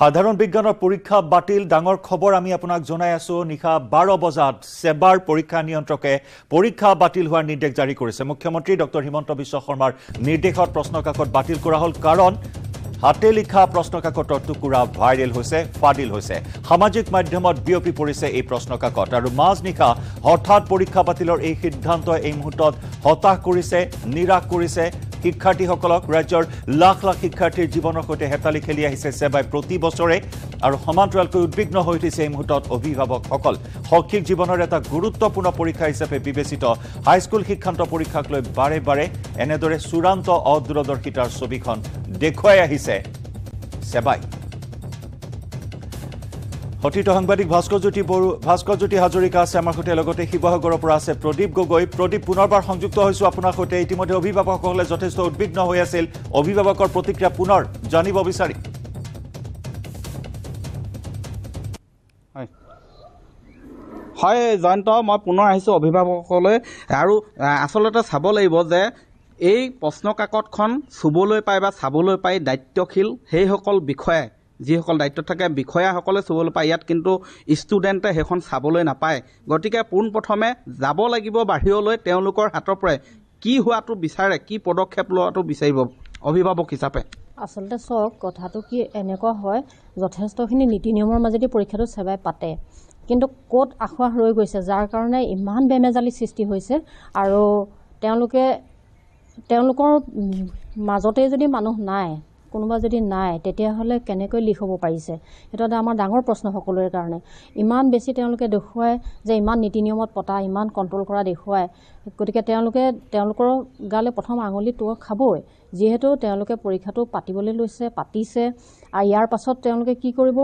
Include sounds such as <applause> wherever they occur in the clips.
সাধাৰণ বিজ্ঞানৰ পৰীক্ষা বাতিল ডাঙৰ খবৰ আমি আপোনাক জনাই আছো। নিশা বাৰ বজাত ছেবাৰ পৰীক্ষা নিয়ন্ত্ৰকে পৰীক্ষা বাতিল হোৱাৰ নিৰ্দেশ জাৰি কৰিছে। মুখ্যমন্ত্ৰী ডক্টৰ হিমন্ত বিশ্ব শৰ্মাৰ নিৰ্দেশত প্ৰশ্নকাকত বাতিল কৰা হ'ল কাৰণ হাতে লিখা প্ৰশ্নকাকতৰ টুকুৰা ভাইৰেল হৈছে ফাদিল হৈছে। সামাজিক মাধ্যমত বিয়পি পৰিছে এই প্ৰশ্নকাকত আৰু মাজনিশা হঠাৎ পৰীক্ষা বাতিলৰ এই সিদ্ধান্তই এই মুহূৰ্তত হতাশ কৰিছে নিৰাশ কৰিছে। শিক্ষাৰ্থীসকলক ৰাজ্যৰ লাখ লাখ শিক্ষাৰ্থীৰ জীৱনৰ সৈতে হেতালি খেলি আহিছে ছেবাই প্ৰতি বছৰে আৰু সমান্তৰালকৈ উদ্বিগ্ন হৈ উঠিছে এই মুহূৰ্তত অভিভাৱকসকল। শৈক্ষিক জীৱনৰ এটা গুৰুত্বপূৰ্ণ পৰীক্ষা হিচাপে বিবেচিত হাইস্কুল শিক্ষান্ত পৰীক্ষাক লৈ বাৰে বাৰে এনেদৰে চূড়ান্ত অদূৰদৰ্শিতাৰ ছবিখন দেখুৱাই আহিছে। ছেবাই সতীৰ্থ সাংবাদিক ভাস্কৰজ্যোতি বড়ো ভাস্কৰজ্যোতি হাজৰিকা আছে আমাৰ সৈতে লগতে শিৱসাগৰৰ পৰা আছে প্ৰদীপ গগৈ। প্ৰদীপ পুনৰবাৰ সংযুক্ত হৈছোঁ আপোনাৰ সৈতে। ইতিমধ্যে অভিভাৱকসকলে যথেষ্ট উদ্বিগ্ন হৈ আছিল। অভিভাৱকৰ প্ৰতিক্ৰিয়া পুনৰ জানিব বিচাৰি। হয়। জয়ন্ত মই পুনৰ আহিছোঁ অভিভাৱকসকলৈ। আৰু আচলতে চাব লাগিব যে এই প্ৰশ্ন কাকতখন চুবলৈ পায় বা চাবলৈ পায় দায়িত্বশীল সেইসকল বিষয়াই। যিসকল দায়িত্বত থাকে বিষয়াসকলে চুবলৈ পায়। ইয়াত কিন্তু ষ্টুডেণ্টে সেইখন চাবলৈ নাপায়। গতিকে পোনপ্ৰথমে যাব লাগিব বাহিৰলৈ তেওঁলোকৰ হাতৰ পৰাই। কি হোৱাটো বিচাৰে কি পদক্ষেপ লোৱাটো বিচাৰিব অভিভাৱক হিচাপে? আচলতে চাওক কথাটো কি এনেকুৱা হয় যথেষ্টখিনি নীতি নিয়মৰ মাজেদি পৰীক্ষাটো চেবাই পাতে। কিন্তু ক'ত আখোৱাহ ৰৈ গৈছে যাৰ কাৰণে ইমান বেমেজালি সৃষ্টি হৈছে আৰু তেওঁলোকে তেওঁলোকৰ উম, মাজতেই যদি মানুহ নাই কোনোবা যদি নাই তেতিয়াহ'লে কেনেকৈ লিক হ'ব পাৰিছে? সেইটো এটা আমাৰ ডাঙৰ প্ৰশ্ন সকলোৰে কাৰণে। ইমান বেছি তেওঁলোকে দেখুৱায় যে ইমান নীতি নিয়মত পতা ইমান কণ্ট্ৰল কৰা দেখুৱায় গতিকে তেওঁলোকে তেওঁলোকৰ গালে প্ৰথম আঙুলি তোৰ খাবই। যিহেতু তেওঁলোকে পৰীক্ষাটো পাতিবলৈ লৈছে পাতিছে আৰু ইয়াৰ পাছত তেওঁলোকে কি কৰিব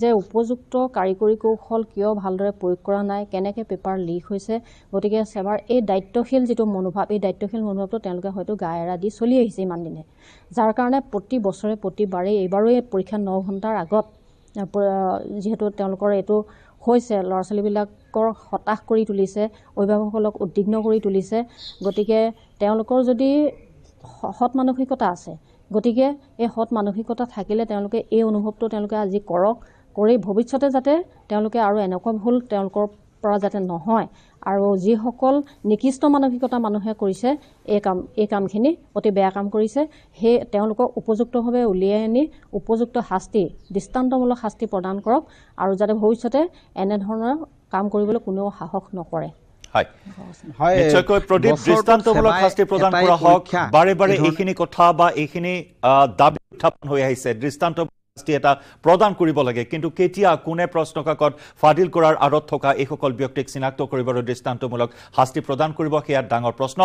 যে উপযুক্ত কাৰিকৰী কৌশল কিয় ভালদৰে প্ৰয়োগ কৰা নাই কেনেকৈ পেপাৰ লিক হৈছে গতিকে সেবাৰ এই দায়িত্বশীল যিটো মনোভাৱ এই দায়িত্বশীল মনোভাৱটো তেওঁলোকে হয়তো গা এৰা দি চলি আহিছে ইমান দিনে। যাৰ কাৰণে প্ৰতি বছৰে প্ৰতিবাৰেই এইবাৰো এই পৰীক্ষা ন ঘণ্টাৰ আগত যিহেতু তেওঁলোকৰ এইটো হৈছে ল'ৰা ছোৱালীবিলাকৰ হতাশ কৰি তুলিছে অভিভাৱকসকলক উদ্বিগ্ন কৰি তুলিছে গতিকে তেওঁলোকৰ যদি সৎ মানসিকতা আছে গতিকে এই সৎ মানসিকতা থাকিলে তেওঁলোকে এই অনুভৱটো তেওঁলোকে আজি কৰক কৰি ভৱিষ্যতে যাতে তেওঁলোকে আৰু এনেকুৱা ভুল তেওঁলোকৰ পৰা যাতে নহয়। আৰু যিসকল নিকৃষ্ট মানসিকতা মানুহে কৰিছে এই কাম এই কামখিনি অতি বেয়া কাম কৰিছে সেই তেওঁলোকক উপযুক্তভাৱে উলিয়াই আনি উপযুক্ত শাস্তি দৃষ্টান্তমূলক শাস্তি প্ৰদান কৰক। আৰু যাতে ভৱিষ্যতে এনেধৰণৰ কাম কৰিবলৈ কোনেও সাহস নকৰে। হয় নিশ্চয়কৈ প্ৰদীপ দৃষ্টান্তমূলক শাস্তি প্ৰদান কৰা হওক। বাৰে বাৰে এইখিনি কথা বা এইখিনি দাবী উত্থাপন হৈ আহিছে দৃষ্টান্ত শাস্তি এটা প্ৰদান কৰিব লাগে। কিন্তু কেতিয়া কোনে প্ৰশ্নকাকত ফাদিল কৰাৰ আঁৰত থকা এইসকল ব্যক্তিক চিনাক্ত কৰিবলৈ দৃষ্টান্তমূলক শাস্তি প্ৰদান কৰিব সেয়া ডাঙৰ প্ৰশ্ন।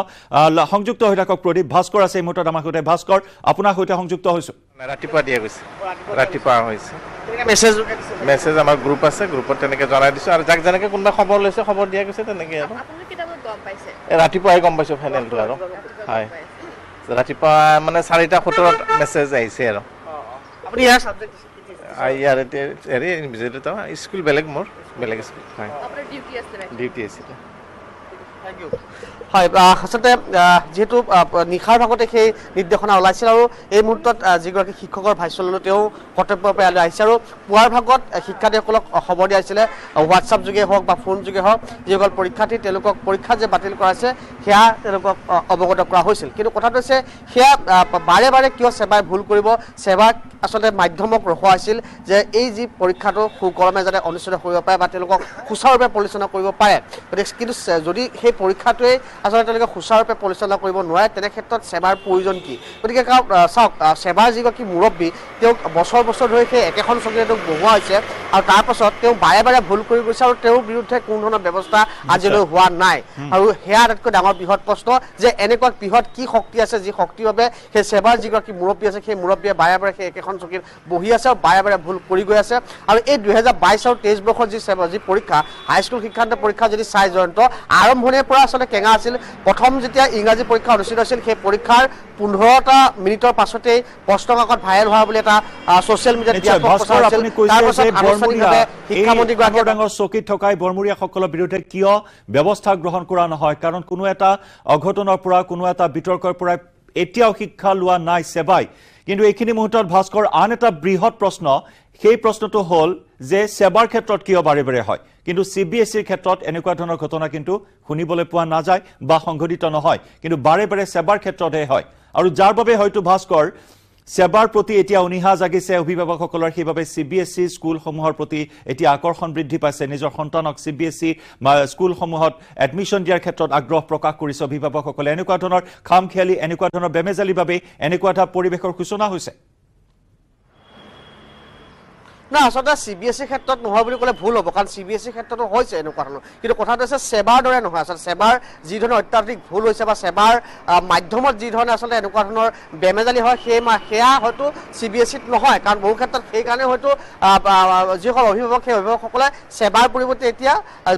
সংযুক্ত হৈ থাকক প্ৰদীপ ভাস্কৰ আছে এই মুহূৰ্তত আমাৰ সৈতে। ভাস্কৰ আপোনাৰ সৈতে সংযুক্ত হৈছো। ৰাতিপুৱা দিয়া গৈছে। ৰাতিপুৱা হৈছে। মেছেজ মেছেজ আমাৰ গ্ৰুপ আছে গ্ৰুপত তেনেকে জনাই দিছোঁ। আৰু যাক যেনেকে কোনোবাই খবৰ লৈছে খবৰ দিয়া গৈছে তেনেকে আৰু। ৰাতিপুৱাই গম পাইছোঁ? ফাইনেলটো আৰু। হয়। ৰাতিপুৱা মানে চাৰিটা সোতৰত মেছেজ আহিছে আৰু। আপুনি ইয়াৰ ছাবজেক্ট ইয়াৰ এতিয়া হেৰি স্কুল বেলেগ মোৰ বেলেগ স্কুল হয় ডিউটি আছিলে ডিউটি আছিলে থেংক ইউ হয় আচলতে যিহেতু নিশাৰ ভাগতে সেই নিৰ্দেশনা ওলাইছিল আৰু এই মুহূৰ্তত যিগৰাকী শিক্ষকৰ ভাষ্যলৈ তেওঁ কৰ্তব্যৰ পৰা ইয়ালৈ আহিছে আৰু পুৱাৰ ভাগত শিক্ষাৰ্থীসকলক খবৰ দিয়া হৈছিলে আহ, হোৱাটছআপ যোগে হওক বা ফোন যোগে হওক যিসকল পৰীক্ষাৰ্থী তেওঁলোকক পৰীক্ষা যে বাতিল কৰা হৈছে সেয়া তেওঁলোকক অৱগত কৰা হৈছিল। কিন্তু কথাটো হৈছে সেয়া বাৰে বাৰে কিয় সেৱাই ভুল কৰিব সেৱাক আচলতে মাধ্যমক ৰখোৱা হৈছিল যে এই যি পৰীক্ষাটো সুকলমে যাতে অনুষ্ঠিত কৰিব পাৰে বা তেওঁলোকক সুচাৰুৰূপে পৰিচালনা কৰিব পাৰে। গতিকে কিন্তু যদি সেই পৰীক্ষাটোৱেই আচলতে তেওঁলোকে সুচাৰুৰূপে পৰিচালনা কৰিব নোৱাৰে তেনে ক্ষেত্ৰত সেৱাৰ প্ৰয়োজন কি? গতিকে কাৰণ চাওক সেৱাৰ যিগৰাকী মুৰব্বী তেওঁক বছৰ বছৰ ধৰি সেই একেখন চকীৰে তেওঁক বহোৱা হৈছে আৰু তাৰ পাছত তেওঁ বাৰে বাৰে ভুল কৰি গৈছে আৰু তেওঁৰ বিৰুদ্ধে কোনো ধৰণৰ ব্যৱস্থা আজিলৈ হোৱা নাই। আৰু সেয়া আটাইতকৈ ডাঙৰ বৃহৎ প্ৰশ্ন যে এনেকুৱা বৃহৎ কি শক্তি আছে যি শক্তিৰ বাবে সেই সেৱাৰ যিগৰাকী মুৰব্বী আছে সেই মুৰব্বীয়ে বাৰে বাৰে সেই একেখন চকীত বহি আছে আৰু বাৰে বাৰে ভুল কৰি গৈ আছে। আৰু এই দুহেজাৰ বাইছ আৰু তেইছ বৰ্ষৰ যি সেৱা যি পৰীক্ষা হাইস্কুল শিক্ষান্ত পৰীক্ষা যদি চাই জয়ন্ত আৰম্ভণিৰ পৰা আচলতে কেঙা আছিল। প্ৰথম যেতিয়া ইংৰাজী পৰীক্ষা অনুষ্ঠিত হৈছিল সেই পৰীক্ষাৰ পোন্ধৰটা মিনিটৰ পাছতেই প্ৰশ্ন কাকত ভাইৰেল হোৱা বুলি এটা ছ'চিয়েল মিডিয়াত ডাঙৰ চকীত থকা এই বৰমূৰীয়াসকলৰ বিৰুদ্ধে কিয় ব্যৱস্থা গ্ৰহণ কৰা নহয়? কাৰণ কোনো এটা অঘটনৰ পৰা কোনো এটা বিতৰ্কৰ পৰা এতিয়াও শিক্ষা লোৱা নাই সেৱাই কিন্তু এইখিনি মুহূৰ্তত ভাস্কৰ আন এটা বৃহৎ প্ৰশ্ন সেই প্ৰশ্নটো হ'ল যে ছেবাৰ ক্ষেত্ৰত কিয় বাৰে বাৰে হয়? কিন্তু চি বি এছ ইৰ ক্ষেত্ৰত এনেকুৱা ধৰণৰ ঘটনা কিন্তু শুনিবলৈ পোৱা নাযায় বা সংঘটিত নহয়। কিন্তু বাৰে বাৰে ছেবাৰ ক্ষেত্ৰতহে হয়। আৰু যাৰ বাবে হয়তো ভাস্কৰ ছেবাৰ প্ৰতি এতিয়া অনীহা জাগিছে অভিভাৱকসকলৰ সেইবাবে চি বি এছ ই স্কুলসমূহৰ প্ৰতি এতিয়া আকৰ্ষণ বৃদ্ধি পাইছে। নিজৰ সন্তানক চি বি এছ ই স্কুলসমূহত এডমিশ্যন দিয়াৰ ক্ষেত্ৰত আগ্ৰহ প্ৰকাশ কৰিছে। অভিভাৱকসকলে এনেকুৱা ধৰণৰ খাম খেয়ালি এনেকুৱা ধৰণৰ বেমেজালিৰ বাবেই এনেকুৱা এটা পৰিৱেশৰ সূচনা হৈছে। না আচলতে চি বি এছ ইৰ ক্ষেত্ৰত নহয় বুলি ক'লে ভুল হ'ব কাৰণ চি বি এছ ইৰ ক্ষেত্ৰতো হৈছে এনেকুৱা ধৰণৰ। কিন্তু কথাটো হৈছে ছেবাৰ দৰে নহয় আচলতে ছেবাৰ যি ধৰণৰ অত্যাধিক ভুল হৈছে বা ছেবাৰ মাধ্যমত যি ধৰণে আচলতে এনেকুৱা ধৰণৰ বেমেজালি হয় সেই সেয়া হয়তো চি বি এছ ইত নহয় কাৰণ বহু ক্ষেত্ৰত সেইকাৰণে হয়তো যিসকল অভিভাৱক সেই অভিভাৱকসকলে ছেবাৰ পৰিৱৰ্তে এতিয়া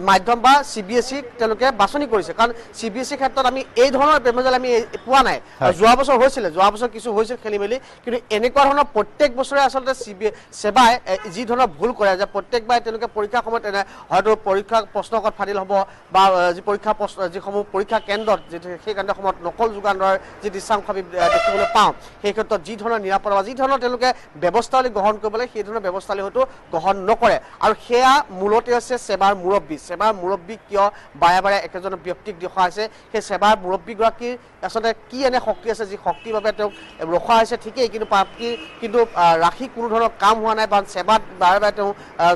মাধ্যম বা চি বি এছ ইক তেওঁলোকে বাছনি কৰিছে। কাৰণ চি বি এছ ইৰ ক্ষেত্ৰত আমি এই ধৰণৰ বেমেজালি আমি পোৱা নাই। যোৱা বছৰ হৈছিলে যোৱা বছৰ কিছু হৈছিল খেলি মেলি কিন্তু এনেকুৱা ধৰণৰ প্ৰত্যেক বছৰে আচলতে চি বি ছেবাই যি ধৰণৰ ভুল কৰে যে প্ৰত্যেকবাৰে তেওঁলোকে পৰীক্ষাৰ সময়ত এনে হয়তো পৰীক্ষা প্ৰশ্নকাকত ফাদিল হ'ব বা যি পৰীক্ষা প্ৰশ্ন যিসমূহ পৰীক্ষা কেন্দ্ৰত যি সেই কেন্দ্ৰসমূহত নকল যোগান ধৰাৰ যি দৃশ্যাংশ আমি দেখিবলৈ পাওঁ সেই ক্ষেত্ৰত যি ধৰণৰ নিৰাপত্তা বা যি ধৰণৰ তেওঁলোকে ব্যৱস্থাৱলী গ্ৰহণ কৰিব লাগে সেই ধৰণৰ ব্যৱস্থাৱলী হয়তো গ্ৰহণ নকৰে। আৰু সেয়া মূলতে হৈছে ছেবাৰ মুৰব্বী। ছেবাৰ মুৰব্বী কিয় বাৰে বাৰে একেজন ব্যক্তিক দেখুৱাইছে সেই ছেবাৰ মুৰব্বীগৰাকীৰ আচলতে কি এনে শক্তি আছে যি শক্তিৰ বাবে তেওঁক ৰখোৱা হৈছে ঠিকেই কিন্তু কিন্তু ৰাখি কোনো ধৰণৰ কাম হোৱা নাই বা ছেবাত বাৰে বাৰে তেওঁ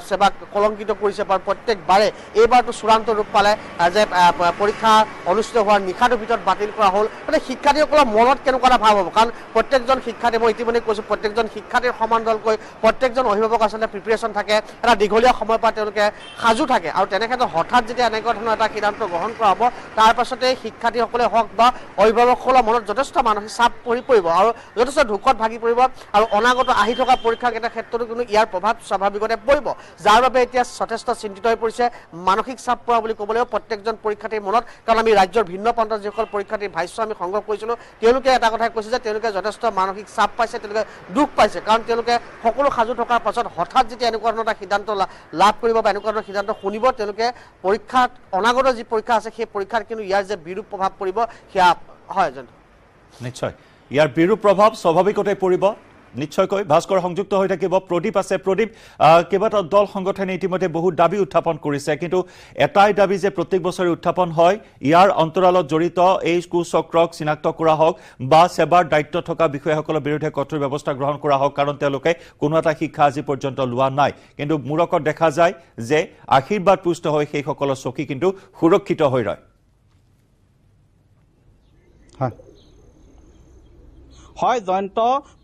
ছেবাক কলংকিত কৰিছে বা প্ৰত্যেকবাৰে এইবাৰতো চূড়ান্ত ৰূপ পালে যে পৰীক্ষা অনুষ্ঠিত হোৱাৰ নিশাটোৰ ভিতৰত বাতিল কৰা হ'ল। মানে শিক্ষাৰ্থীসকলৰ মনত কেনেকুৱা এটা ভাৱ হ'ব? কাৰণ প্ৰত্যেকজন শিক্ষাৰ্থী মই ইতিমধ্যে কৈছোঁ প্ৰত্যেকজন শিক্ষাৰ্থীৰ সমান দলকৈ প্ৰত্যেকজন অভিভাৱক আচলতে প্ৰিপেৰেশ্যন থাকে এটা দীঘলীয়া সময়ৰ পৰা তেওঁলোকে সাজু থাকে। আৰু তেনে ক্ষেত্ৰত হঠাৎ যেতিয়া এনেকুৱা ধৰণৰ এটা সিদ্ধান্ত গ্ৰহণ কৰা হ'ব তাৰ পাছতে শিক্ষাৰ্থীসকলে হওক বা অভিভাৱকসকলৰ মনত যথেষ্ট মানসিক চাপ পৰি পৰিব আৰু যথেষ্ট দুখত ভাগি পৰিব আৰু অনাগত আহি থকা পৰীক্ষাকেইটাৰ ক্ষেত্ৰতো কিন্তু ইয়াৰ প্ৰভাৱ স্বাভাৱিকতে পৰিব যাৰ বাবে এতিয়া যথেষ্ট চিন্তিত হৈ পৰিছে মানসিক চাপ পৰা বুলি ক'ব লাগিব প্ৰত্যেকজন পৰীক্ষাৰ্থীৰ মনত কাৰণ আমি ৰাজ্যৰ ভিন্ন প্ৰান্তৰ যিসকল পৰীক্ষাৰ্থীৰ ভাষ্য আমি সংগ্ৰহ কৰিছিলোঁ তেওঁলোকে এটা কথাই কৈছে যে তেওঁলোকে যথেষ্ট মানসিক চাপ পাইছে তেওঁলোকে দুখ পাইছে কাৰণ তেওঁলোকে সকলো সাজু থকাৰ পাছত হঠাৎ যেতিয়া এনেকুৱা ধৰণৰ এটা সিদ্ধান্ত লাভ কৰিব বা এনেকুৱা ধৰণৰ সিদ্ধান্ত শুনিব তেওঁলোকে পৰীক্ষাত অনাগত যি পৰীক্ষা আছে সেই পৰীক্ষাত কিন্তু ইয়াৰ যে বিৰূপ প্ৰভাৱ পৰিব সেয়া হয় নিশ্চয়। ইয়াৰ বিৰূপ প্ৰভাৱ স্বাভাৱিকতে পৰিব। নিশ্চয়কৈ ভাস্কৰ সংযুক্ত হৈ থাকিব। প্ৰদীপ আছে। প্ৰদীপ কেইবাটাও দল সংগঠনে ইতিমধ্যে বহুত দাবী উত্থাপন কৰিছে। কিন্তু এটাই দাবী যে প্ৰত্যেক বছৰে উত্থাপন হয় ইয়াৰ অন্তৰালত জড়িত এই কুচক্ৰক চিনাক্ত কৰা হওক বা সেৱাৰ দায়িত্ব থকা বিষয়াসকলৰ বিৰুদ্ধে কঠোৰ ব্যৱস্থা গ্ৰহণ কৰা হওক কাৰণ তেওঁলোকে কোনো এটা শিক্ষা আজি পৰ্যন্ত লোৱা নাই। কিন্তু মূৰকত দেখা যায় যে আশীৰ্বাদ পুষ্ট হৈ সেইসকলৰ চকী কিন্তু সুৰক্ষিত হৈ ৰয়। হয়। জয়ন্ত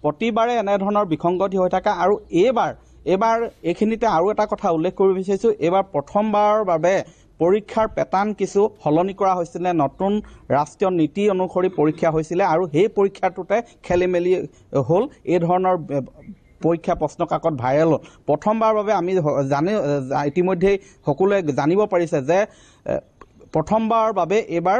প্ৰতিবাৰে এনেধৰণৰ বিসংগতি হৈ থাকে আৰু এইবাৰ এইবাৰ এইখিনিতে আৰু এটা কথা উল্লেখ কৰিব বিচাৰিছোঁ। এইবাৰ প্ৰথমবাৰৰ বাবে পৰীক্ষাৰ পেটাৰ্ণ কিছু সলনি কৰা হৈছিলে। নতুন ৰাষ্ট্ৰীয় নীতি অনুসৰি পৰীক্ষা হৈছিলে আৰু সেই পৰীক্ষাটোতে খেলি মেলি হ'ল। এই ধৰণৰ পৰীক্ষা প্ৰশ্ন কাকত ভাইৰেল হ'ল। প্ৰথমবাৰৰ বাবে আমি জানি ইতিমধ্যেই সকলোৱে জানিব পাৰিছে যে প্ৰথমবাৰৰ বাবে এইবাৰ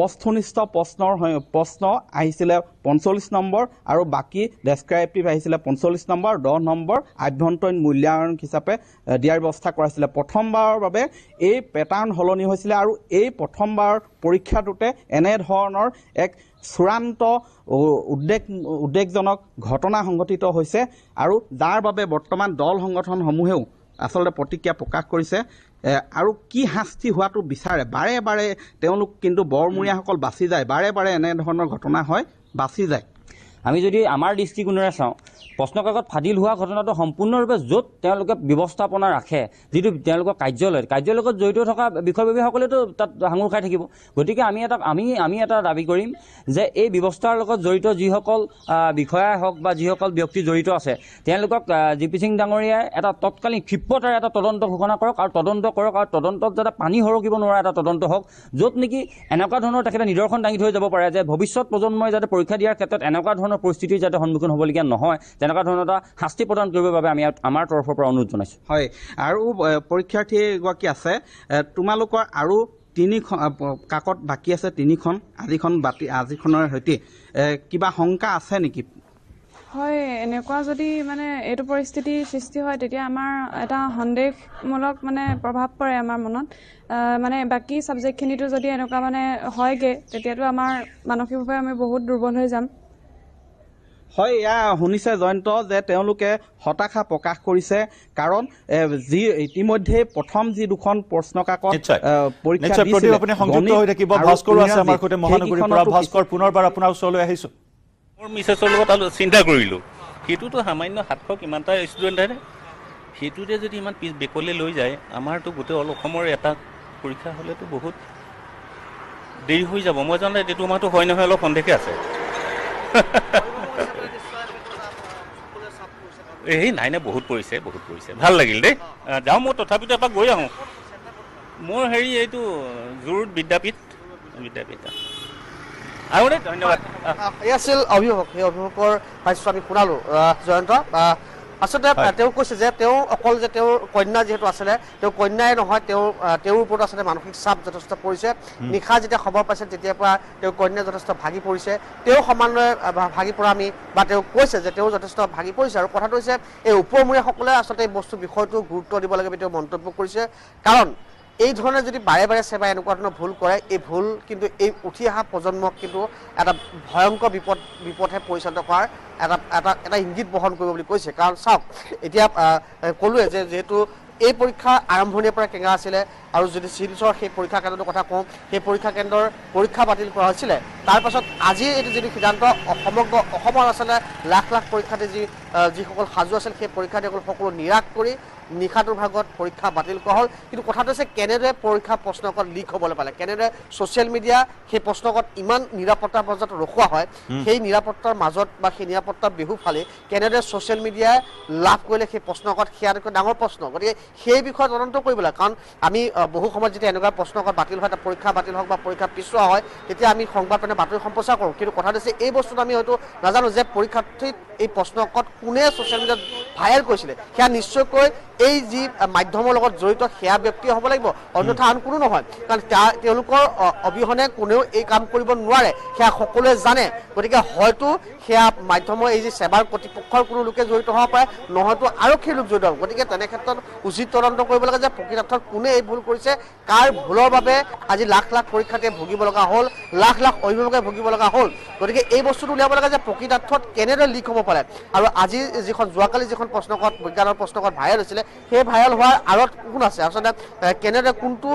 বস্তুনিষ্ঠ প্ৰশ্নৰ প্ৰশ্ন আহিছিলে পঞ্চল্লিছ নম্বৰ আৰু বাকী ডেছক্ৰাইপটিভ আহিছিলে পঞ্চল্লিছ নম্বৰ দহ নম্বৰ আভ্যন্তৰীণ মূল্যায়ন হিচাপে দিয়াৰ ব্যৱস্থা কৰাইছিলে। প্ৰথমবাৰৰ বাবে এই পেটাৰ্ণ সলনি হৈছিলে আৰু এই প্ৰথমবাৰ পৰীক্ষাটোতে এনেধৰণৰ এক চূড়ান্ত উদ্বেগ উদ্বেগজনক ঘটনা সংঘটিত হৈছে আৰু যাৰ বাবে বৰ্তমান দল সংগঠনসমূহেও আচলতে প্ৰতিক্ৰিয়া প্ৰকাশ কৰিছে। আৰু কি শাস্তি হোৱাটো বিচাৰে? বাৰে বাৰে তেওঁলোক কিন্তু বৰমূৰীয়াসকল বাচি যায়। বাৰে বাৰে এনেধৰণৰ ঘটনা হয় বাচি যায়। আমি যদি আমাৰ দৃষ্টিকোণেৰে চাওঁ প্ৰশ্নকাকত ফাদিল হোৱা ঘটনাটো সম্পূৰ্ণৰূপে য'ত তেওঁলোকে ব্যৱস্থাপনা ৰাখে যিটো তেওঁলোকৰ কাৰ্যালয়ত। কাৰ্যালয়ৰ লগত জড়িত থকা বিষয়ববীয়াসকলেতো তাত সাঙুৰ খাই থাকিব। গতিকে আমি এটা আমি আমি এটা দাবী কৰিম যে এই ব্যৱস্থাৰ লগত জড়িত যিসকল বিষয়াই হওক বা যিসকল ব্যক্তি জড়িত আছে তেওঁলোকক জি পি সিং ডাঙৰীয়াই এটা তৎকালীন ক্ষিপ্ৰতাৰে এটা তদন্ত ঘোষণা কৰক আৰু তদন্ত কৰক আৰু তদন্তত যাতে পানী সৰকিব নোৱাৰা এটা তদন্ত হওক য'ত নেকি এনেকুৱা ধৰণৰ তেখেতে নিদৰ্শন দাঙি থৈ যাব পাৰে যে ভৱিষ্যত প্ৰজন্মই যাতে পৰীক্ষা দিয়াৰ ক্ষেত্ৰত এনেকুৱা ধৰণৰ পৰিস্থিতিৰ যাতে সন্মুখীন হ'বলগীয়া নহয়। তেনেকুৱা ধৰণৰ এটা শাস্তি প্ৰদান কৰিবৰ বাবে আমি আমাৰ তৰফৰ পৰা অনুৰোধ জনাইছোঁ। হয় আৰু পৰীক্ষাৰ্থী এগৰাকী আছে তোমালোকৰ আৰু তিনিখন কাকত বাকী আছে তিনিখন আজিখন বাতি আজিখনৰ সৈতে কিবা শংকা আছে নেকি? হয় এনেকুৱা যদি মানে এইটো পৰিস্থিতিৰ সৃষ্টি হয় তেতিয়া আমাৰ এটা সন্দেহমূলক মানে প্ৰভাৱ পৰে আমাৰ মনত। মানে বাকী ছাবজেক্টখিনিতো যদি এনেকুৱা মানে হয়গৈ তেতিয়াতো আমাৰ মানসিকভাৱে আমি বহুত দুৰ্বল হৈ যাম। হয় এয়া শুনিছে জয়ন্ত যে তেওঁলোকে হতাশা প্ৰকাশ কৰিছে কাৰণ যি ইতিমধ্যে প্ৰথম যি দুখন প্ৰশ্ন কাকত পৰীক্ষা আপুনি সংযুক্ত হৈ থাকিব। ভাস্কৰো আছে আমাৰ সৈতে মহানগৰীৰ পৰা। ভাস্কৰ পুনৰবাৰ আপোনাৰ ওচৰলৈ আহিছো। মোৰ মিছেছৰ লগত আলো চিন্তা কৰিলোঁ। সেইটোতো সামান্য সাতশ কিমানটা ষ্টুডেণ্ট আহে সেইটোতে যদি ইমান পিছ বেকলৈ লৈ যায় আমাৰতো গোটেই অল অসমৰ এটা পৰীক্ষা হ'লেতো বহুত দেৰি হৈ যাব। মই জানো এইটো মাহটো হয় নহয় অলপ সন্দেহে আছে। <laughs> এই নাই নাই বহুত পৰিছে বহুত পৰিছে। ভাল লাগিল দেই। যাওঁ মই তথাপিতো এপাক গৈ আহোঁ। মোৰ হেৰি এইটো জোৰ বিদ্যাপীঠ বিদ্যাপীঠ আৰু দেই ধন্যবাদ। এই আছিল অভিভাৱক সেই অভিভাৱকৰ ভাষ্য আমি শুনালো। জয়ন্ত আচলতে তেওঁ কৈছে যে তেওঁ অকল যে তেওঁৰ কন্যা যিহেতু আছিলে তেওঁ কন্যাই নহয় তেওঁ তেওঁৰ ওপৰত আচলতে মানসিক চাপ যথেষ্ট পৰিছে। নিশা যেতিয়া খবৰ পাইছে তেতিয়াৰ পৰা তেওঁৰ কন্যা যথেষ্ট ভাগি পৰিছে। তেওঁ ভা- ভাগি পৰা আমি বা তেওঁ কৈছে যে তেওঁ যথেষ্ট ভাগি পৰিছে। আৰু কথাটো হৈছে এই ওপৰমূৰীয়াসকলে আচলতে এই বস্তু বিষয়টো গুৰুত্ব দিব লাগে বুলি তেওঁ মন্তব্য কৰিছে। কাৰণ এই ধৰণে যদি বাৰে বাৰে চেবাই এনেকুৱা ধৰণৰ ভুল কৰে এই ভুল কিন্তু এই উঠি অহা প্ৰজন্মক কিন্তু এটা ভয়ংকৰ বিপদ বিপদহে পৰিচালিত কৰাৰ এটা এটা এটা ইংগিত বহন কৰিব বুলি কৈছে। কাৰণ চাওক এতিয়া ক'লোৱে যে যিহেতু এই পৰীক্ষা আৰম্ভণিৰ পৰা কেঙা আছিলে আৰু যদি শিলচৰ সেই পৰীক্ষা কেন্দ্ৰটোৰ কথা কওঁ সেই পৰীক্ষা কেন্দ্ৰৰ পৰীক্ষা বাতিল কৰা হৈছিলে তাৰ পাছত আজি এইটো যিটো সিদ্ধান্ত সমগ্ৰ অসমৰ আচলতে লাখ লাখ পৰীক্ষাৰ্থী যি যিসকল সাজু আছিল সেই পৰীক্ষাৰ্থীসকল সকলো নিৰাশ কৰি নিশাটোৰ ভাগত পৰীক্ষা বাতিল কৰা হ'ল। কিন্তু কথাটো হৈছে কেনেদৰে পৰীক্ষা প্ৰশ্নকত লিক হ'বলৈ পালে? কেনেদৰে ছ'চিয়েল মিডিয়া সেই প্ৰশ্নকত ইমান নিৰাপত্তাৰ মাজত ৰখোৱা হয় সেই নিৰাপত্তাৰ মাজত বা সেই নিৰাপত্তাৰ বিহু ফালি কেনেদৰে ছ'চিয়েল মিডিয়াই লাভ কৰিলে সেই প্ৰশ্নকত সেয়া আটাইতকৈ ডাঙৰ প্ৰশ্ন। গতিকে সেই বিষয়ে তদন্ত কৰিব লাগে। কাৰণ আমি বহু সময়ত যেতিয়া এনেকুৱা প্ৰশ্নকত বাতিল হয় এটা পৰীক্ষা বাতিল হওক বা পৰীক্ষা পিছুৱা হয় তেতিয়া আমি সংবাদ মানে বাতৰি সম্প্ৰচাৰ কৰোঁ। কিন্তু কথাটো হৈছে এই বস্তুটো আমি হয়তো নাজানো যে পৰীক্ষাৰ্থীত এই প্ৰশ্নকত কোনে ছ'চিয়েল মিডিয়াত ভাইৰেল কৰিছিলে। সেয়া নিশ্চয়কৈ এই যি মাধ্যমৰ লগত জড়িত সেয়া ব্যক্তিয়ে হ'ব লাগিব। অন্যথা আন কোনো নহয়। কাৰণ তেওঁলোকৰ অবিহনে কোনেও এই কাম কৰিব নোৱাৰে। সেয়া সকলোৱে জানে। গতিকে হয়তো সেয়া মাধ্যমৰ এই যি সেৱাৰ কৰ্তৃপক্ষৰ কোনো লোকে জড়িত হ'ব পাৰে নহয়তো আৰক্ষীৰ লোক জড়িত হ'ব। গতিকে তেনে ক্ষেত্ৰত উচিত তদন্ত কৰিব লাগে যে প্ৰকৃতাৰ্থত কোনে এই ভুল কৰিছে কাৰ ভুলৰ বাবে আজি লাখ লাখ পৰীক্ষাৰ্থীয়ে ভুগিব লগা হ'ল লাখ লাখ অভিভাৱকে ভুগিব লগা হ'ল। গতিকে এই বস্তুটো উলিয়াব লাগে যে প্ৰকৃতাৰ্থত কেনেদৰে লিক হ'ব পাৰে। আৰু আজি যিখন যোৱাকালি যিখন প্ৰশ্নকত বিজ্ঞানৰ প্ৰশ্নকত ভাইৰেল হৈছিলে সেই ভাইৰেল হোৱাৰ আঁৰত কোন আছে? আচলতে কেনেদৰে কোনটো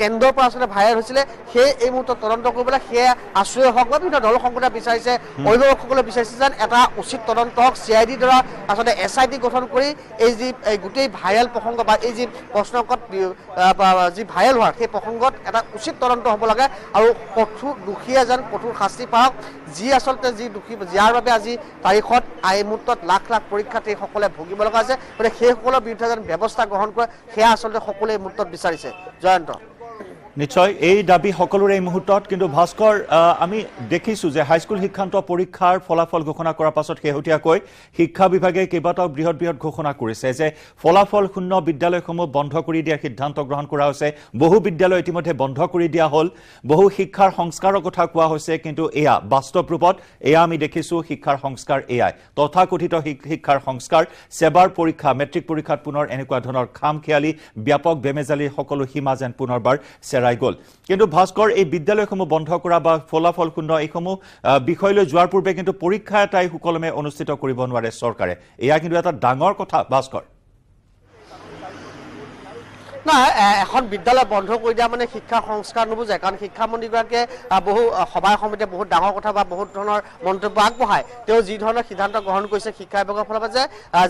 কেন্দ্ৰৰ পৰা আচলতে ভাইৰেল হৈছিলে সেই এই মুহূৰ্তত তদন্ত কৰিবলৈ সেয়া আশ্ৰয় হওক বা বিভিন্ন দল সংগঠনে বিচাৰিছে অভিভাৱকসকলে বিচাৰিছে যেন এটা উচিত তদন্ত হওক। চি আই ডিৰ দ্বাৰা আচলতে এছ আই টি গঠন কৰি এই যি গোটেই ভাইৰেল প্ৰসংগ বা এই যি প্ৰশ্নকত যি ভাইৰেল হোৱাৰ সেই প্ৰসংগত এটা উচিত তদন্ত হ'ব লাগে আৰু কঠোৰ দোষীয়ে যেন কঠোৰ শাস্তি পাওক। যি আচলতে যি দোষী যাৰ বাবে আজি তাৰিখত এই মুহূৰ্তত লাখ লাখ পৰীক্ষাৰ্থীসকলে ভুগিব লগা হৈছে। গতিকে সেইসকলৰ বিৰুদ্ধে যেন ব্যৱস্থা গ্ৰহণ কৰে সেয়া আচলতে সকলোৱে এই মুহূৰ্তত বিচাৰিছে। জয়ন্ত। নিশ্চয় এই দাবী সকলোৰে এই মুহূৰ্তত কিন্তু ভাস্কৰ আমি দেখিছোঁ যে হাইস্কুল শিক্ষান্ত পৰীক্ষাৰ ফলাফল ঘোষণা কৰাৰ পাছত শেহতীয়াকৈ শিক্ষা বিভাগে কেইবাটাও বৃহৎ বৃহৎ ঘোষণা কৰিছে যে ফলাফল শূন্য বিদ্যালয়সমূহ বন্ধ কৰি দিয়াৰ সিদ্ধান্ত গ্ৰহণ কৰা হৈছে। বহু বিদ্যালয় ইতিমধ্যে বন্ধ কৰি দিয়া হ'ল। বহু শিক্ষাৰ সংস্কাৰৰ কথা কোৱা হৈছে কিন্তু এয়া বাস্তৱ ৰূপত এয়া আমি দেখিছোঁ শিক্ষাৰ সংস্কাৰ এয়াই। তথাকথিত শিক- শিক্ষাৰ সংস্কাৰ ছেবাৰ পৰীক্ষা মেট্ৰিক পৰীক্ষাত পুনৰ এনেকুৱা ধৰণৰ খামখেয়ালি ব্যাপক বেমেজালিৰ সকলো সীমা যেন পুনৰবাৰ চেৰাই গ'ল। কিন্তু ভাস্কৰ এই বিদ্যালয়সমূহ বন্ধ কৰা বা ফলাফল শূন্য এইসমূহ বিষয়লৈ যোৱাৰ পূৰ্বে কিন্তু পৰীক্ষা এটাই সুকলমে অনুষ্ঠিত কৰিব নোৱাৰে চৰকাৰে। এয়া কিন্তু এটা ডাঙৰ কথা ভাস্কৰ। এখন বিদ্যালয় বন্ধ কৰি দিয়া মানে শিক্ষা সংস্কাৰ নুবুজায় কাৰণ শিক্ষামন্ত্ৰীগৰাকীয়ে বহু সভাই সমিতিয়ে বহুত ডাঙৰ কথা বা বহুত ধৰণৰ মন্তব্য আগবঢ়ায়। তেওঁ যি ধৰণৰ সিদ্ধান্ত গ্ৰহণ কৰিছে শিক্ষা বিভাগৰ ফালৰ পৰা যে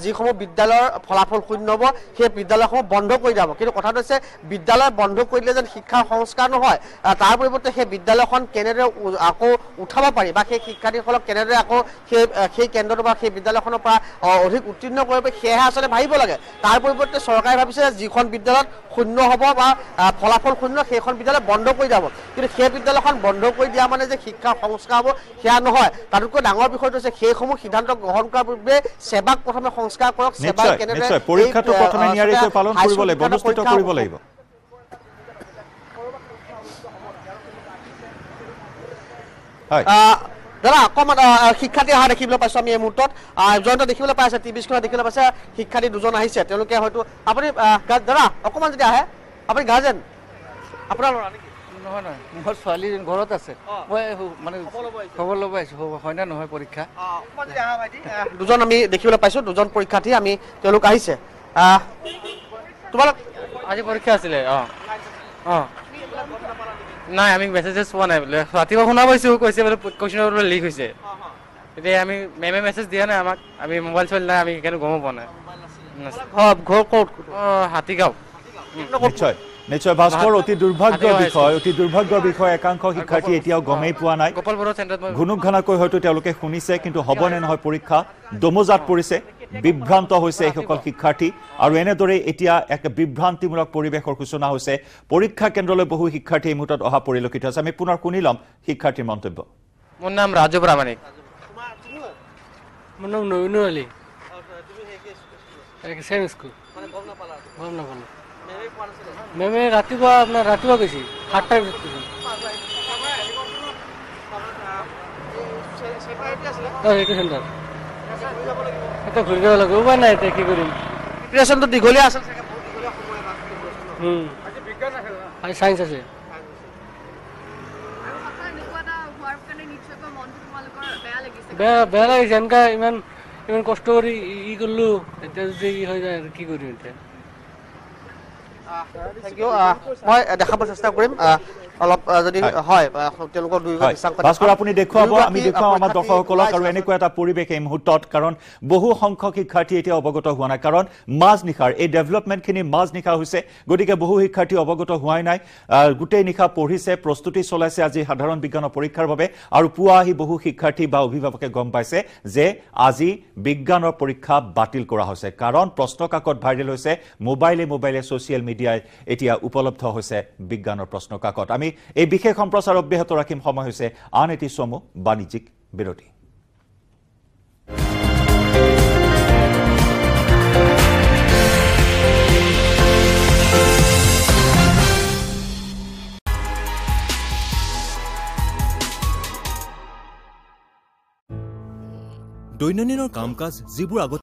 যিসমূহ বিদ্যালয়ৰ ফলাফল শূন্য হ'ব সেই বিদ্যালয়সমূহ বন্ধ কৰি দিয়া হ'ব। কিন্তু কথাটো হৈছে বিদ্যালয় বন্ধ কৰি দিলে যেন শিক্ষাৰ সংস্কাৰ নহয় তাৰ পৰিৱৰ্তে সেই বিদ্যালয়খন কেনেদৰে আকৌ উঠাব পাৰি বা সেই শিক্ষাৰ্থীসকলক কেনেদৰে আকৌ সেই সেই কেন্দ্ৰটো বা সেই বিদ্যালয়খনৰ পৰা অধিক উত্তীৰ্ণ কৰিব পাৰি সেয়েহে আচলতে ভাবিব লাগে। তাৰ পৰিৱৰ্তে চৰকাৰে ভাবিছে যিখন বিদ্যালয়ত শূন্য হ'ব বা ফলাফল শূন্য সেইখন বিদ্যালয় বন্ধ কৰি দিয়া হ'ব। কিন্তু সেই বিদ্যালয়খন বন্ধ কৰি দিয়া মানে যে শিক্ষাৰ সংস্কাৰ হ'ব সেয়া নহয়। তাতোতকৈ ডাঙৰ বিষয়টো হৈছে সেইসমূহ সিদ্ধান্ত গ্ৰহণ কৰাৰ পূৰ্বে সেৱাক প্ৰথমে সংস্কাৰ কৰক নিশ্চয় কেনেদৰে পৰীক্ষাটো প্ৰথমে নিয়াৰিকৈ পালন কৰিব লাগিব অনুষ্ঠিত কৰিব লাগিব। হয়। দাদা অকণমান শিক্ষাৰ্থী অহা দেখিবলৈ পাইছোঁ আমি এই মুহূৰ্তত। জয়ন্ত দেখিবলৈ পাই আছে টিভি স্ক্ৰীণত দেখিবলৈ পাইছে শিক্ষাৰ্থী দুজন আহিছে। তেওঁলোকে হয়তো আপুনি দাদা অকণমান যদি আহে আপুনি গাৰ্জেন? আপোনাৰ ল'ৰা নেকি? নহয় নহয় মোৰ ছোৱালী ঘৰত আছে। মই মানে খবৰ ল'ব আহিছোঁ। হয় নে নহয় পৰীক্ষা? দুজন আমি দেখিবলৈ পাইছোঁ দুজন পৰীক্ষাৰ্থী আমি তেওঁলোক আহিছে। আহ, তোমালোক আজি পৰীক্ষা আছিলে অঁ। অঁ। নাই আমি মেছেজেছ পোৱা নাই বোলে। ৰাতিপুৱা শুনা পাইছোঁ কৈছে বোলে কুৱেশ্যন পেপাৰ লিক হৈছে। এতিয়া আমি মেমে মেছেজ দিয়া নাই আমাক। আমি মোবাইল চোবাইল নাই আমি সেইকাৰণে গমো পোৱা নাই। ঘৰ ক'ত? হাতীগাঁও। নিশ্চয়। নিশ্চয় ভাস্কৰ অতি দুৰ্ভাগ্যৰ বিষয় অতি দুৰ্ভাগ্যৰ বিষয় একাংশ শিক্ষাৰ্থী এতিয়াও গমেই পোৱা নাই। ঘুনুক ঘানাকৈ হয়তো তেওঁলোকে শুনিছে কিন্তু হ'ব নে নহয় পৰীক্ষা দমোজাত পৰিছে। বিভ্ৰান্ত হৈছে এইসকল শিক্ষাৰ্থী আৰু এনেদৰে এতিয়া এক বিভ্ৰান্তিমূলক পৰিৱেশৰ সূচনা হৈছে পৰীক্ষা কেন্দ্ৰলৈ বহু শিক্ষাৰ্থী এই মুহূৰ্তত অহা পৰিলক্ষিত হৈছে আমি পুনৰ শুনি ল'ম শিক্ষাৰ্থীৰ মন্তব্য মোৰ নাম ৰাজু প্ৰামাণিক মোৰ নাম নবীনুৰ আলী ছেম স্কুল গম নাপালোঁ মেমে ৰাতিপুৱা আপোনাৰ ৰাতিপুৱা গৈছিল সাতটাৰ পিছত গৈছিল অঁ সেইটো চেণ্টাৰ ঘূৰি যাব লাগিব উপায় নাই এতিয়া কি কৰিম? প্ৰিপাৰেশ্যনটো দীঘলীয়া আছিল আজি চাইন্স আছে এনেকুৱা এটা মনটো তোমালোকৰ বেয়া লাগিছে। বেয়া বেয়া লাগিছে এনেকা ইমান ইমান কষ্ট কৰি ই- কৰিলোঁ এতিয়া যদি ই হৈ যায় কি কৰিম এতিয়া? মই দেখাব চেষ্টা কৰিম। অলপ যদি হয়। তেওঁলোকৰ ভাস্কৰ। আপুনি দেখুৱাব আমি দেখুৱাম আমাৰ দৰ্শকসকলক আৰু এনেকুৱা এটা পৰিৱেশ এই মুহূৰ্তত কাৰণ বহু সংখ্যক শিক্ষাৰ্থী এতিয়া অৱগত হোৱা নাই। কাৰণ মাজ নিশাৰ এই ডেভেলপমেণ্টখিনি মাজ নিশা হৈছে গতিকে বহু শিক্ষাৰ্থী অৱগত হোৱাই নাই। গোটেই নিশা পঢ়িছে প্ৰস্তুতি চলাইছে আজি সাধাৰণ বিজ্ঞানৰ পৰীক্ষাৰ বাবে আৰু পুৱা আহি বহু শিক্ষাৰ্থী বা অভিভাৱকে গম পাইছে যে আজি বিজ্ঞানৰ পৰীক্ষা বাতিল কৰা হৈছে। কাৰণ প্ৰশ্নকাকত ভাইৰেল হৈছে মোবাইলে মোবাইলে ছ'চিয়েল মিডিয়াই এতিয়া উপলব্ধ হৈছে বিজ্ঞানৰ প্ৰশ্নকাকত। আমি এই বিশেষ সম্প্ৰচাৰ অব্যাহত ৰাখিম। সময় হৈছে আন এটি চমু বাণিজ্যিক বিৰতি। দৈনন্দিনৰ কাম কাজ যিবোৰ আগত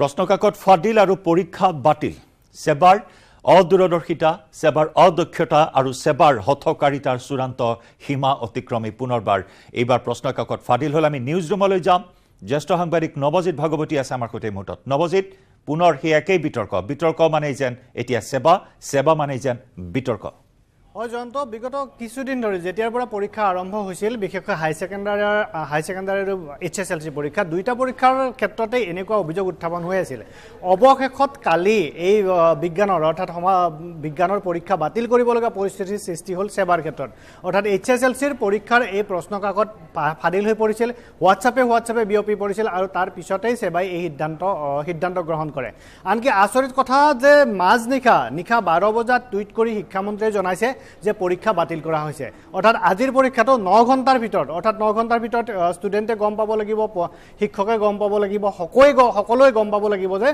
প্ৰশ্নকাকত ফাদিল আৰু পৰীক্ষা বাতিল। ছেবাৰ অদূৰদৰ্শিতা ছেবাৰ অদক্ষতা আৰু ছেবাৰ হঠকাৰিতাৰ চূড়ান্ত সীমা অতিক্ৰমী পুনৰবাৰ। এইবাৰ প্ৰশ্নকাকত ফাদিল হ'ল আমি নিউজ ৰুমলৈ যাম। জ্যেষ্ঠ সাংবাদিক নৱজিৎ ভাগৱতী আছে আমাৰ সৈতে মুহূৰ্তত। নৱজিৎ পুনৰ সেই একেই বিতৰ্ক। বিতৰ্ক মানেই যেন এতিয়া ছেবা ছেবা মানেই যেন বিতৰ্ক। হয় জয়ন্ত বিগত কিছুদিন ধৰি যেতিয়াৰ পৰা পৰীক্ষা আৰম্ভ হৈছিল বিশেষকৈ high secondary high secondary H S L C পৰীক্ষা দুয়োটা পৰীক্ষাৰ ক্ষেত্ৰতে এনেকুৱা অভিযোগ উত্থাপন হৈ আছিল। অৱশেষত কালি এই বিজ্ঞানৰ অৰ্থাৎ সমা বিজ্ঞানৰ পৰীক্ষা বাতিল কৰিবলগীয়া পৰিস্থিতিৰ সৃষ্টি হ'ল ছেবাৰ ক্ষেত্ৰত। অৰ্থাৎ এইচ এছ এল চিৰ পৰীক্ষাৰ এই প্ৰশ্ন কাকত পা- ফাদিল হৈ পৰিছিল হোৱাটছআপে হোৱাটছআপে বিয়পি পৰিছিল আৰু তাৰ পিছতেই ছেবাই এই সিদ্ধান্ত সিদ্ধান্ত গ্ৰহণ কৰে। আনকি আচৰিত কথা যে মাজনিশা নিশা বাৰ বজাত টুইট কৰি শিক্ষামন্ত্ৰীয়ে জনাইছে যে পৰীক্ষা বাতিল কৰা হৈছে। অৰ্থাৎ আজিৰ পৰীক্ষাটো ন ঘণ্টাৰ ভিতৰত অৰ্থাৎ ন ঘণ্টাৰ ভিতৰত ষ্টুডেণ্টে গম পাব লাগিব শিক্ষকে গম পাব লাগিব সকলোৱে সকলোৱে গম পাব লাগিব যে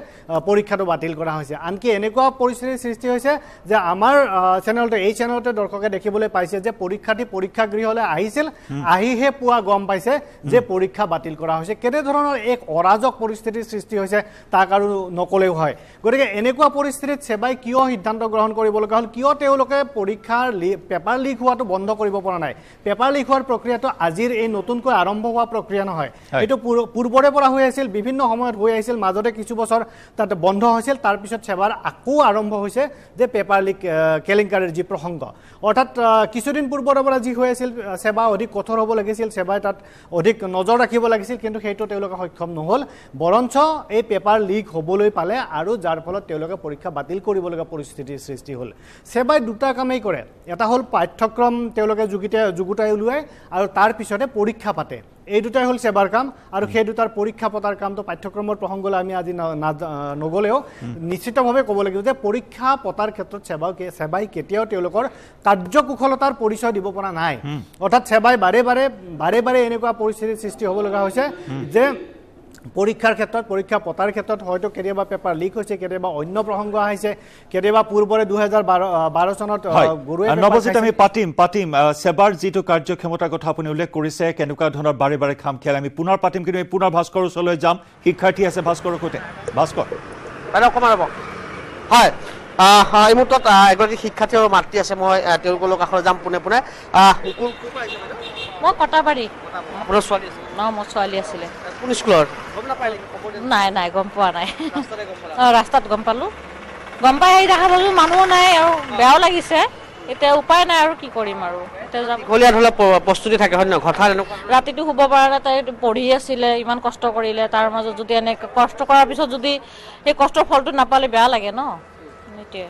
পৰীক্ষাটো বাতিল কৰা হৈছে। আনকি এনেকুৱা পৰিস্থিতিৰ সৃষ্টি হৈছে যে আমাৰ আহ, চেনেলতে এই চেনেলতে দৰ্শকে দেখিবলৈ পাইছে যে পৰীক্ষাৰ্থী পৰীক্ষাগৃহলৈ আহিছিল আহিহে পুৱা গম পাইছে যে পৰীক্ষা বাতিল কৰা হৈছে। কেনেধৰণৰ এক অৰাজক পৰিস্থিতিৰ সৃষ্টি হৈছে তাক আৰু নকলেও হয়। গতিকে এনেকুৱা পৰিস্থিতিত ছেবাই কিয় সিদ্ধান্ত গ্ৰহণ কৰিব লগা হ'ল? কিয় তেওঁলোকে পৰীক্ষাৰ লি- পেপাৰ লিক হোৱাটো বন্ধ কৰিব পৰা নাই। পেপাৰ লিক হোৱাৰ প্ৰক্ৰিয়াটো আজিৰ এই নতুনকৈ আৰম্ভ হোৱা প্ৰক্ৰিয়া নহয়। হয়। এইটো পূৰ- পূৰ্বৰে পৰা হৈ আছিল বিভিন্ন সময়ত হৈ আহিছিল মাজতে কিছু বছৰ তাত বন্ধ হৈছিল তাৰপিছত সেৱাৰ আকৌ আৰম্ভ হৈছে যে পেপাৰ লিক কেলেংকাৰীৰ যি প্ৰসংগ। অৰ্থাৎ কিছুদিন পূৰ্বৰে পৰা যি হৈ আছিল সেৱা অধিক কঠোৰ হ'ব লাগিছিল সেৱাই তাত অধিক নজৰ ৰাখিব লাগিছিল কিন্তু সেইটো তেওঁলোকে সক্ষম নহ'ল। বৰঞ্চ এই পেপাৰ লিক হ'বলৈ পালে আৰু যাৰ ফলত তেওঁলোকে পৰীক্ষা বাতিল কৰিবলগীয়া পৰিস্থিতিৰ সৃষ্টি হ'ল। সেৱাই দুটা কামেই কৰে। এটা হ'ল পাঠ্যক্ৰম তেওঁলোকে যুগুতাই যুগুতাই উলিয়ায় আৰু তাৰ পিছতে পৰীক্ষা পাতে। এই দুটাই হ'ল সেৱাৰ কাম আৰু সেই দুটাৰ পৰীক্ষা পতাৰ কামটো পাঠ্যক্ৰমৰ প্ৰসংগলৈ আমি আজি নগ'লেও নিশ্চিতভাৱে ক'ব লাগিব যে পৰীক্ষা পতাৰ ক্ষেত্ৰত কে- সেৱাই কেতিয়াও তেওঁলোকৰ কাৰ্যকুশলতাৰ পৰিচয় দিব পৰা নাই। অৰ্থাৎ সেৱাই বাৰে বাৰে বাৰে বাৰে এনেকুৱা পৰিস্থিতিৰ সৃষ্টি হ'ব লগা হৈছে যে পৰীক্ষাৰ ক্ষেত্ৰত পৰীক্ষা পতাৰ ক্ষেত্ৰত হয়তো কেতিয়াবা পেপাৰ লিক হৈছে কেতিয়াবা অন্য প্ৰসংগ আহিছে কেতিয়াবা পূৰ্বৰে দুহেজাৰ বাৰ বাৰ চনত নৱজিত। আমি পাতিম পাতিম সেৱাৰ যিটো কাৰ্যক্ষমতাৰ কথা আপুনি উল্লেখ কৰিছে কেনেকুৱা ধৰণৰ বাৰে বাৰে খাম খেল আমি পুনৰ পাতিম কিন্তু আমি পুনৰ ভাস্কৰৰ ওচৰলৈ যাম। শিক্ষাৰ্থী আছে ভাস্কৰৰ সৈতে। ভাস্কৰ। বাইদেউ অকণমান ৰ'ব। হয় আহ, এই মুহূৰ্তত এগৰাকী শিক্ষাৰ্থী আৰু মাতৃ আছে মই তেওঁলোকৰ কাষলৈ যাম পোনে পোনে? মই কটাবাৰী। আপোনাৰ ছোৱালী আছে। ন মোৰ ছোৱালী আছিলে কোন স্কুলৰ নাই? নাই গম পোৱা নাই? অঁ ৰাস্তাত গম পালোঁ গম পাই আহি দেখা পালোঁ মানুহ নাই আৰু বেয়াও লাগিছে এতিয়া উপায় নাই আৰু কি কৰিম আৰু এতিয়া ধৰি লওক প্ৰস্তুতি থাকে হয় নহয় ৰাতিটো শুব পৰা নাই তাই পঢ়ি আছিলে ইমান কষ্ট কৰিলে তাৰ মাজত যদি এনেকৈ কষ্ট কৰাৰ পিছত যদি সেই কষ্টৰ ফলটো নাপালে বেয়া লাগে ন সেইটোৱে?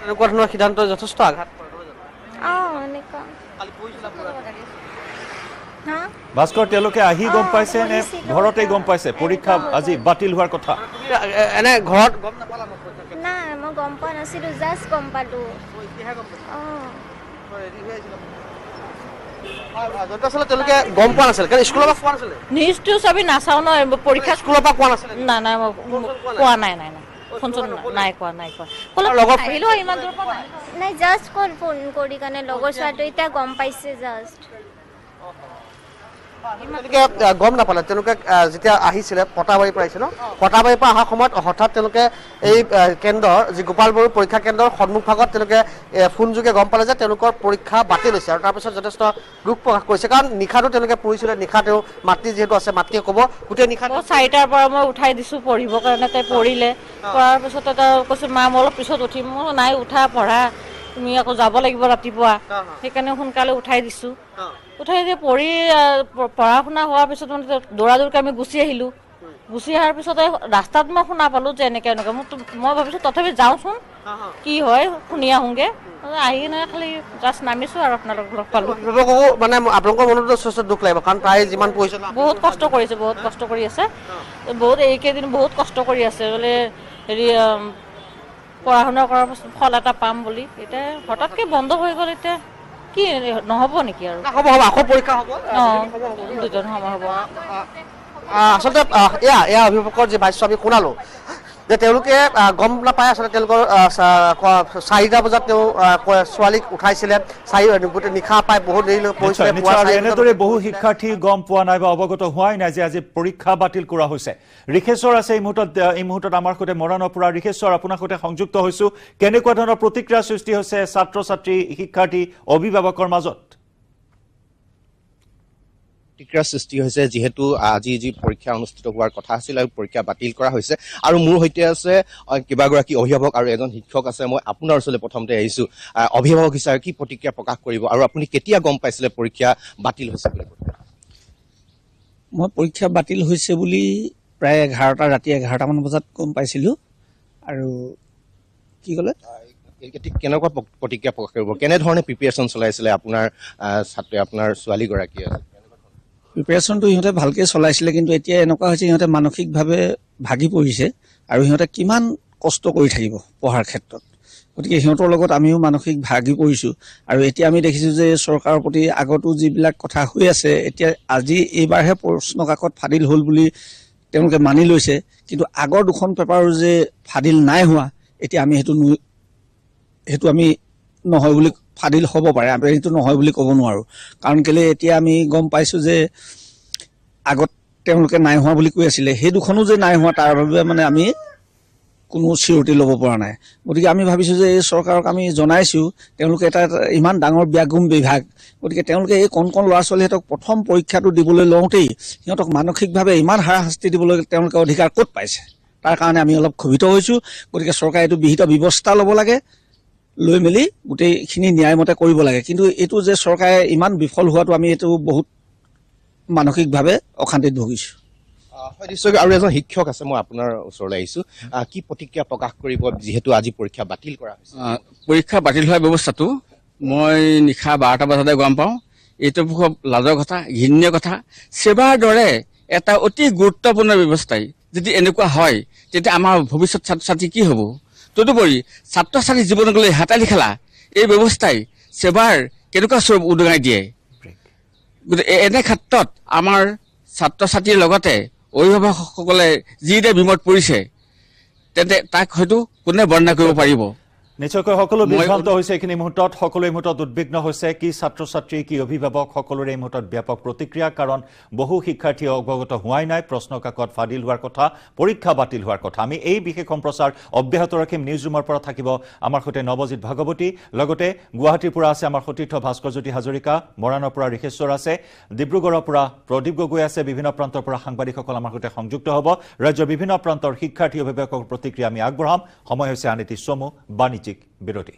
এনেকুৱা ধৰণৰ সিদ্ধান্ত যথেষ্ট আঘাত কৰে নহয় জানো? অঁ এনেকুৱা কালি পঢ়িছিলা পুৰা? হা ভাস্কৰ তেওঁলোকে আহি গম পাইছে নে? ঘৰতেই গম পাইছে। পৰীক্ষা আজি বাতিল হোৱাৰ কথা। এনে ঘৰত গম নাপালা ন পৰীক্ষাৰ ক্ষেত্ৰত? নাই মই গম পোৱা নাছিলোঁ জাষ্ট গম পালোঁ। মই এতিয়াহে গম গম পোৱা নাছিলে। কাৰণ স্কুলৰ পৰা নাছিলে? নিউজটো নাচাওঁ ন পৰীক্ষা স্কুলৰ পৰা কোৱা নাছিলে? নাই নাই মই কোৱা নাই? নাই নাই ফোন চোন নাই কোৱা নাই কোৱা। ক'লে লগৰ আহিলোঁ ইমান দূৰৰ পৰা নাই। নাই জাষ্ট কল ফোন কৰি কাৰণে লগৰ ছোৱালীটো এতিয়া গম পাইছে জাষ্ট। তেওঁলোকে গম নাপালে। তেওঁলোকে যেতিয়া আহিছিলে কটাবাৰীৰ পৰা ন? কটাবাৰীৰ পৰা অহাৰ সময়ত হঠাৎ তেওঁলোকে এই কেন্দ্ৰৰ যি গোপাল বড়ো পৰীক্ষা কেন্দ্ৰৰ সন্মুখ ভাগত তেওঁলোকে ফোনযোগে গম পালে যে তেওঁলোকৰ পৰীক্ষা বাতিল হৈছে আৰু তাৰপিছত যথেষ্ট দুখ প্ৰকাশ কৰিছে। কাৰণ নিশাটো তেওঁলোকে পঢ়িছিলে নিশা তেওঁ মাতৃ যিহেতু আছে মাতৃয়ে ক'ব গোটেই নিশা চাৰিটাৰ পৰা মই উঠাই দিছোঁ পঢ়িবৰ কাৰণে তাই পঢ়িলে। পঢ়াৰ পিছতে তাই কৈছোঁ মা মই অলপ পিছত উঠিম। বোলো, নাই উঠা পঢ়া। তুমি আকৌ যাব লাগিব ৰাতিপুৱা। সেইকাৰণে সোনকালে উঠাই দিছোঁ। উঠাই দিয়ে পঢ়ি পঢ়া শুনা হোৱাৰ পিছত মানে দৌৰা দৌৰকৈ আমি গুচি আহিলোঁ। গুচি অহাৰ পিছতে ৰাস্তাত মই শুনা পালোঁ যে এনেকৈ এনেকৈ। মই তো- মই ভাবিছোঁ তথাপি যাওঁচোন কি হয় শুনি আহোঁগৈ। আহি কিনে খালি জাষ্ট নামিছোঁ আৰু আপোনালোক লগ পালোঁ। অভিভাৱকো মানে আপোনালোকৰ মনতো যথেষ্ট দুখ লাগিব কাৰণ তাই যিমান পঢ়িছে ন। বহুত কষ্ট কৰিছে বহুত কষ্ট কৰি আছে। বহুত এইকেইদিন বহুত কষ্ট কৰি আছে। বোলে হেৰি পঢ়া শুনা কৰাৰ পাছত ফল এটা পাম বুলি। এতিয়া হঠাৎকৈ বন্ধ হৈ গ'ল এতিয়া। কি নহ'ব নেকি আৰু? হ'ব হ'ব আকৌ পৰীক্ষা হ'ব। অঁ দুজন সময় হ'ব। আচলতে এয়া এয়া অভিভাৱকৰ যি ভাষ্য আমি শুনালো। যে তেওঁলোকে গম নাপায় আচলতে তেওঁলোকৰ চাৰিটা বজাত তেওঁ ছোৱালীক উঠাইছিলে। চাৰি গোটেই নিশা পাই বহুত দেৰিলৈ পঢ়িছিলে এনেদৰে বহু। শিক্ষাৰ্থী গম পোৱা নাই বা অৱগত হোৱাই নাই যে আজি পৰীক্ষা বাতিল কৰা হৈছে। ঋষেশ্বৰ আছে এই মুহূৰ্তত এই মুহূৰ্তত আমাৰ সৈতে মৰাণৰ পৰা ঋষেশ্বৰ আপোনাৰ সৈতে সংযুক্ত হৈছো। কেনেকুৱা ধৰণৰ প্ৰতিক্ৰিয়া সৃষ্টি হৈছে ছাত্ৰ ছাত্ৰী শিক্ষাৰ্থী অভিভাৱকৰ মাজত? প্ৰতিক্ৰিয়াৰ সৃষ্টি হৈছে যিহেতু আজি যি পৰীক্ষা অনুষ্ঠিত হোৱাৰ কথা আছিল আৰু পৰীক্ষা বাতিল কৰা হৈছে। আৰু মোৰ সৈতে আছে কেইবাগৰাকী অভিভাৱক আৰু এজন শিক্ষক আছে। মই আপোনাৰ ওচৰলৈ প্ৰথমতে আহিছো। আহ, অভিভাৱক হিচাপে কি প্ৰতিক্ৰিয়া প্ৰকাশ কৰিব আৰু আপুনি কেতিয়া গম পাইছিলে পৰীক্ষা বাতিল হৈছে বুলি? মই পৰীক্ষা বাতিল হৈছে বুলি প্ৰায় এঘাৰটা ৰাতি এঘাৰটামান বজাত গম পাইছিলোঁ। আৰু কি ক'লে? কেনেকুৱা প্ৰ- প্ৰতিক্ৰিয়া প্ৰকাশ কৰিব? কেনেধৰণে প্ৰিপেৰেশ্যন চলাইছিলে? আপোনাৰ ছাত্ৰী আপোনাৰ ছোৱালীগৰাকীয়ে? প্ৰিপেৰেশ্যনটো সিহঁতে ভালকৈ চলাইছিলে কিন্তু এতিয়া এনেকুৱা হৈছে সিহঁতে মানসিকভাৱে ভাগি পৰিছে আৰু সিহঁতে কিমান কষ্ট কৰি থাকিব পঢ়াৰ ক্ষেত্ৰত। গতিকে সিহঁতৰ লগত আমিও মানসিক ভাগি পৰিছোঁ। আৰু এতিয়া আমি দেখিছোঁ যে চৰকাৰৰ প্ৰতি আগতো যিবিলাক কথা হৈ আছে এতিয়া আজি এইবাৰহে প্ৰশ্ন কাকত ফাদিল হ'ল বুলি তেওঁলোকে মানি লৈছে। কিন্তু আগৰ দুখন পেপাৰো যে ফাদিল নাই হোৱা এতিয়া আমি সেইটো সেইটো আমি নহয় বুলি ফাদিল হ'ব পাৰে আমি সেইটো নহয় বুলি ক'ব নোৱাৰোঁ। কাৰণ কেলে এতিয়া আমি গম পাইছোঁ যে আগত তেওঁলোকে নাই হোৱা বুলি কৈ আছিলে। সেই দুখনো যে নাই হোৱা তাৰ বাবে মানে আমি কোনো চিৰতি ল'ব পৰা নাই। গতিকে আমি ভাবিছোঁ যে এই চৰকাৰক আমি জনাইছোঁ তেওঁলোকে এটা ইমান ডাঙৰ ব্যাগুম বিভাগ। গতিকে তেওঁলোকে এই কণ কণ ল'ৰা ছোৱালীহঁতক প্ৰথম পৰীক্ষাটো দিবলৈ লওঁতেই সিহঁতক মানসিকভাৱে ইমান হাৰাশাস্তি দিবলৈ তেওঁলোকে অধিকাৰ ক'ত পাইছে? তাৰ কাৰণে আমি অলপ ক্ষোভিত হৈছোঁ। গতিকে চৰকাৰে এইটো বিহিত ব্যৱস্থা ল'ব লাগে। লৈ মেলি গোটেইখিনি ন্যায়মতে কৰিব লাগে। কিন্তু এইটো যে চৰকাৰে ইমান বিফল হোৱাটো আমি এইটো বহুত মানসিকভাৱে অশান্তিত ভুগিছোঁ। আহ, হয় নিশ্চয়কৈ। আৰু এজন শিক্ষক আছে মই আপোনাৰ ওচৰলৈ আহিছো। আহ, কি প্ৰতিক্ৰিয়া প্ৰকাশ কৰিব যিহেতু আজি পৰীক্ষা বাতিল কৰা হৈছে? পৰীক্ষা বাতিল হোৱা ব্যৱস্থাটো মই নিশা বাৰটা বজাতে গম পাওঁ। এইটো খুব লাজৰ কথা ঘৃণীয় কথা। সেৱাৰ দৰে এটা অতি গুৰুত্বপূৰ্ণ ব্যৱস্থাই যদি এনেকুৱা হয় তেতিয়া আমাৰ ভৱিষ্যত ছাত্ৰ ছাত্ৰী কি হ'ব? তদুপৰি ছাত্ৰ ছাত্ৰীৰ জীৱনক লৈ হাতালি খেলা এই ব্যৱস্থাই সেৱাৰ কেনেকুৱা স্বৰূপ উদঙাই দিয়ে? গতিকে এনে ক্ষেত্ৰত আমাৰ ছাত্ৰ ছাত্ৰীৰ লগতে অভিভাৱকসকলে যিদৰে বিমত পৰিছে তেন্তে তাক হয়তো কোনে বৰ্ণনা কৰিব পাৰিব? নিশ্চয়কৈ সকলো বিভ্ৰান্ত হৈছে এইখিনি মুহূৰ্তত সকলো এই মুহূৰ্তত উদ্বিগ্ন হৈছে। কি ছাত্ৰ ছাত্ৰী কি অভিভাৱক সকলোৰে এই মুহূৰ্তত ব্যাপক প্ৰতিক্ৰিয়া কাৰণ বহু শিক্ষাৰ্থীয়ে অৱগত হোৱাই নাই প্ৰশ্ন কাকত ফাদিল হোৱাৰ কথা পৰীক্ষা বাতিল হোৱাৰ কথা। আমি এই বিশেষ সম্প্ৰচাৰ অব্যাহত ৰাখিম। নিউজ ৰুমৰ পৰা থাকিব আমাৰ সৈতে নৱজিৎ ভাগৱতী। লগতে গুৱাহাটীৰ পৰা আছে আমাৰ সতীৰ্থ ভাস্কৰজ্যোতি হাজৰিকা মৰাণৰ পৰা ঋষেশ্বৰ আছে ডিব্ৰুগড়ৰ পৰা প্ৰদীপ গগৈ আছে বিভিন্ন প্ৰান্তৰ পৰা সাংবাদিকসকল আমাৰ সৈতে সংযুক্ত হ'ব। ৰাজ্যৰ বিভিন্ন প্ৰান্তৰ শিক্ষাৰ্থী অভিভাৱকৰ প্ৰতিক্ৰিয়া আমি আগবঢ়াম। সময় হৈছে আন এটি চমু বাণিজ্যিক বিৰতি